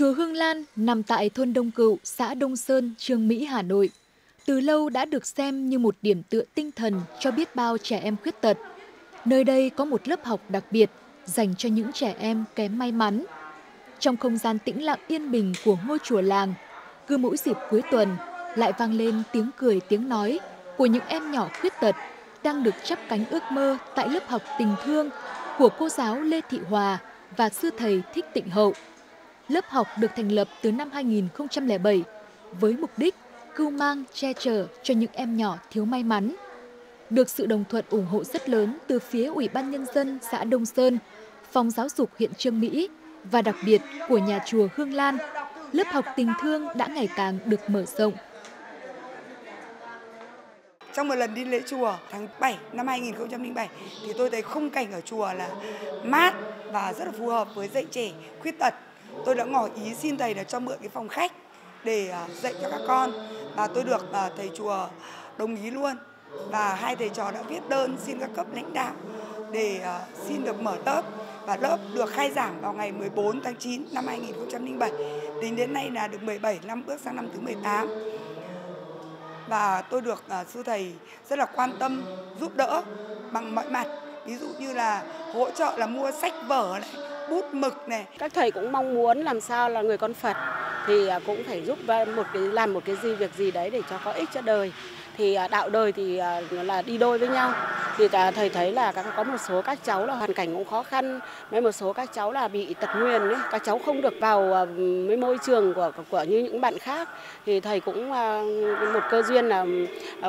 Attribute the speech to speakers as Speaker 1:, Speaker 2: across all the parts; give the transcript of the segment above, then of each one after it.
Speaker 1: Chùa Hương Lan nằm tại thôn Đông Cựu, xã Đông Sơn, Trương Mỹ, Hà Nội. Từ lâu đã được xem như một điểm tựa tinh thần cho biết bao trẻ em khuyết tật. Nơi đây có một lớp học đặc biệt dành cho những trẻ em kém may mắn. Trong không gian tĩnh lặng yên bình của ngôi chùa làng, cứ mỗi dịp cuối tuần lại vang lên tiếng cười tiếng nói của những em nhỏ khuyết tật đang được chắp cánh ước mơ tại lớp học tình thương của cô giáo Lê Thị Hòa và sư thầy Thích Tịnh Hậu. Lớp học được thành lập từ năm 2007 với mục đích cưu mang che chở cho những em nhỏ thiếu may mắn. Được sự đồng thuận ủng hộ rất lớn từ phía Ủy ban Nhân dân xã Đông Sơn, Phòng Giáo dục huyện Trương Mỹ và đặc biệt của nhà chùa Hương Lan, lớp học tình thương đã ngày càng được mở rộng
Speaker 2: trong một lần đi lễ chùa tháng 7 năm 2007 thì tôi thấy khung cảnh ở chùa là mát và rất là phù hợp với dạy trẻ khuyết tật. Tôi đã ngỏ ý xin thầy là cho mượn cái phòng khách để à, dạy cho các con. Và tôi được à, thầy chùa đồng ý luôn. Và hai thầy trò đã viết đơn xin các cấp lãnh đạo để à, xin được mở lớp và lớp được khai giảng vào ngày 14 tháng 9 năm 2007. Tính đến nay là được 17 năm bước sang năm thứ 18 và tôi được uh, sư thầy rất là quan tâm giúp đỡ bằng mọi mặt. Ví dụ như là hỗ trợ là mua sách vở này bút mực này.
Speaker 3: Các thầy cũng mong muốn làm sao là người con Phật thì à, cũng phải giúp một cái, làm một cái gì việc gì đấy để cho có ích cho đời. Thì à, đạo đời thì à, là đi đôi với nhau. Thì thầy thấy là có một số các cháu là hoàn cảnh cũng khó khăn, mấy một số các cháu là bị tật nguyền ấy. các cháu không được vào với môi trường của của như những bạn khác. Thì thầy cũng một cơ duyên là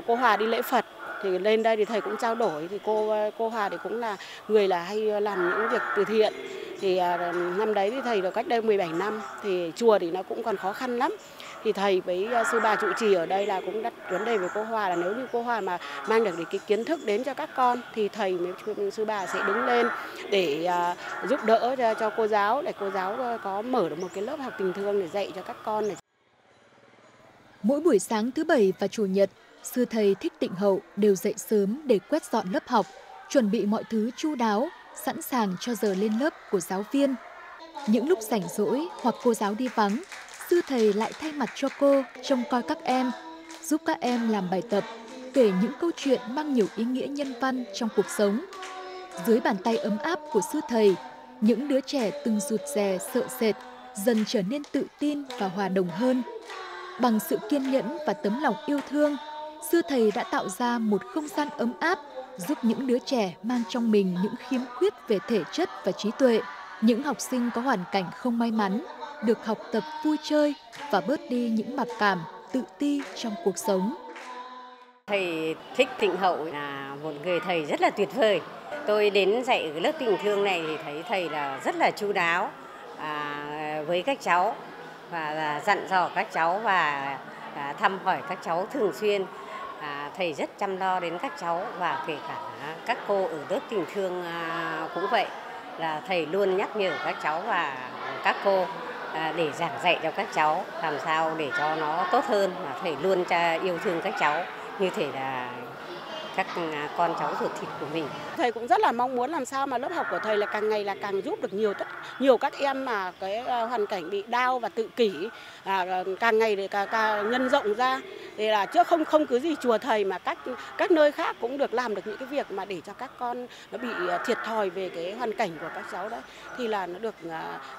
Speaker 3: cô Hòa đi lễ Phật. Thì lên đây thì thầy cũng trao đổi. Thì cô cô Hòa thì cũng là người là hay làm những việc từ thiện thì à, năm đấy thì thầy được cách đây 17 năm thì chùa thì nó cũng còn khó khăn lắm thì thầy với à, sư bà trụ trì ở đây là cũng đặt vấn đề với cô Hòa là nếu như cô Hòa mà mang được cái kiến thức đến cho các con thì thầy với sư bà sẽ đứng lên để à, giúp đỡ cho, cho cô giáo để cô giáo ờ, có mở được một cái lớp học tình thương để dạy cho các con này.
Speaker 1: Mỗi buổi sáng thứ bảy và chủ nhật, sư thầy Thích Tịnh Hậu đều dậy sớm để quét dọn lớp học, chuẩn bị mọi thứ chu đáo, sẵn sàng cho giờ lên lớp của giáo viên. Những lúc rảnh rỗi hoặc cô giáo đi vắng, sư thầy lại thay mặt cho cô trông coi các em, giúp các em làm bài tập, kể những câu chuyện mang nhiều ý nghĩa nhân văn trong cuộc sống. Dưới bàn tay ấm áp của sư thầy, những đứa trẻ từng rụt rè sợ sệt dần trở nên tự tin và hòa đồng hơn. Bằng sự kiên nhẫn và tấm lòng yêu thương, sư thầy đã tạo ra một không gian ấm áp giúp những đứa trẻ mang trong mình những khiếm khuyết về thể chất và trí tuệ, những học sinh có hoàn cảnh không may mắn được học tập vui chơi và bớt đi những mặc cảm, tự ti trong cuộc sống.
Speaker 4: Thầy Thích Thịnh Hậu là một người thầy rất là tuyệt vời. Tôi đến dạy lớp tình thương này thì thấy thầy là rất là chu đáo à, với các cháu và dặn dò các cháu và à, thăm hỏi các cháu thường xuyên thầy rất chăm lo đến các cháu và kể cả các cô ở lớp tình thương à, cũng vậy. Là thầy luôn nhắc nhở các cháu và các cô à, để giảng dạy cho các cháu làm sao để cho nó tốt hơn. Và thầy luôn yêu thương các cháu. Như thể là các à, con cháu ruột thịt của mình.
Speaker 3: Thầy cũng rất là mong muốn làm sao mà lớp học của thầy là càng ngày là càng giúp được nhiều tất nhiều các em mà cái à, hoàn cảnh bị đau và tự kỷ à, à càng ngày để càng, càng nhân rộng ra. Thì là chứ không không cứ gì chùa thầy mà các các nơi khác cũng được làm được những cái việc mà để cho các con nó bị thiệt thòi về cái hoàn cảnh của các cháu đấy. Thì là nó được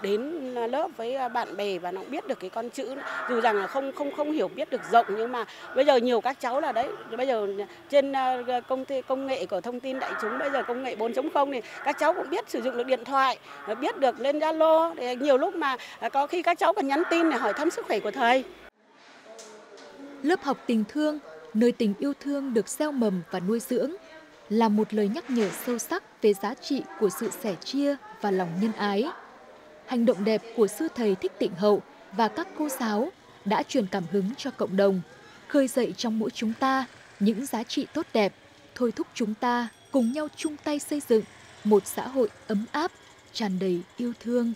Speaker 3: đến lớp với bạn bè và nó cũng biết được cái con chữ. Dù rằng là không không không hiểu biết được rộng nhưng mà bây giờ nhiều các cháu là đấy bây giờ trên Ờ, công ty công nghệ của thông tin đại chúng bây giờ công nghệ 4.0 thì các cháu cũng biết sử dụng được điện thoại, ờ, biết được lên Zalo nhiều lúc mà ờ, có khi các cháu còn nhắn tin để hỏi thăm sức khỏe của thầy.
Speaker 1: Lớp học tình thương, nơi tình yêu thương được gieo mầm và nuôi dưỡng là một lời nhắc nhở sâu sắc về giá trị của sự sẻ chia và lòng nhân ái. Hành động đẹp của sư thầy Thích Tịnh Hậu và các cô giáo đã truyền cảm hứng cho cộng đồng, khơi dậy trong mỗi chúng ta những giá trị tốt đẹp thôi thúc chúng ta cùng nhau chung tay xây dựng một xã hội ấm áp, tràn đầy yêu thương.